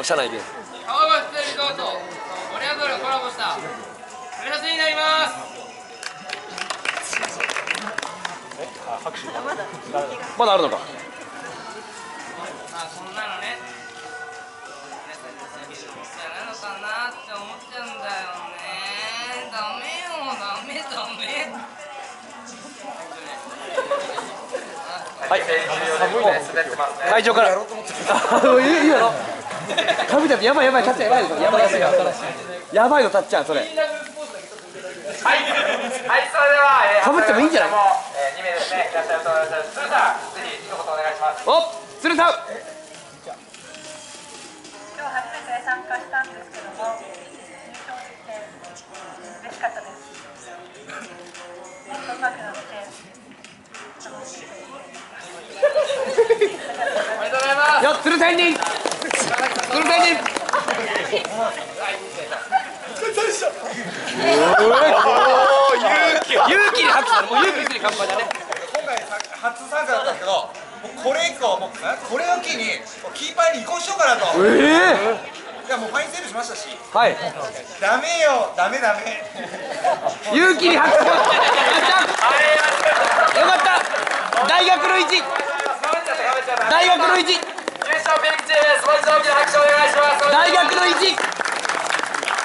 もう社内で。川越リゾートオリアンドルコラボした。食べさせになります。まだあるのか。まあこんなのね。やらなのかなって思っちゃうんだよね。ダメよダメ。ダメはい会場から。あ いいいいやろかぶちゃんやばいやばいやばいぞ。やばいやばい。やばいのタッチゃんそれ。はい、はい、それでは、えー、かぶってもいいんじゃない？もう、えー、2名ですね、いらっしゃると思います。鶴さん、ぜひ一言お願いします。お鶴さん。今日初めて参加したんですけども入賞できて嬉しかったです。もっと上手くなって楽しいありがとうございます。よ鶴天人鶴天人勇気に拍手だねもう勇気する乾杯だね今回初参加だったけどもうこれ以降もうこれを機にキーパーに移行しようかなといええやもうファインセーブしましたしはいダメよダメダメ勇気に拍手よかったよかった大学の一大学の一優